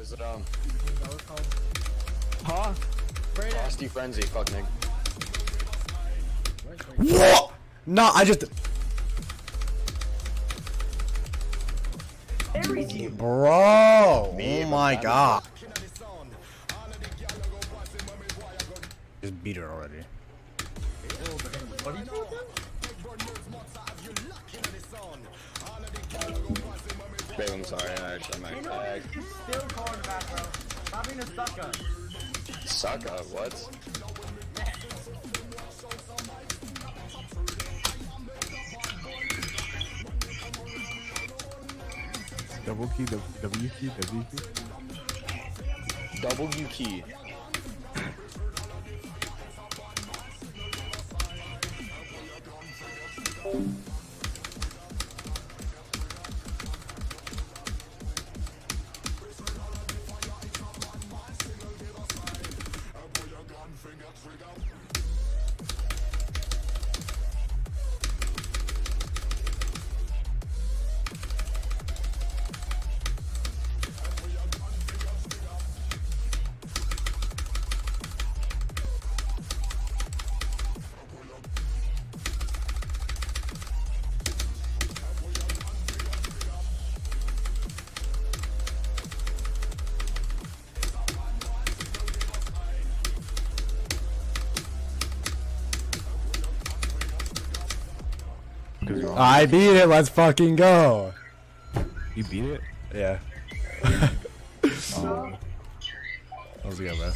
was it um? That was called. Huh? Brayden. Frosty Frenzy, fuck nigga. What? No, I just. Bro, oh my god. Just beat her already. What are you doing? Babe, I'm sorry. I actually You might know tag. what? You're still calling back, bro. Stop being a sucker. Sucker, what? Double key, W W key, W key. W key. I beat it. Let's fucking go. You beat it? Yeah. Oh. That was good, man.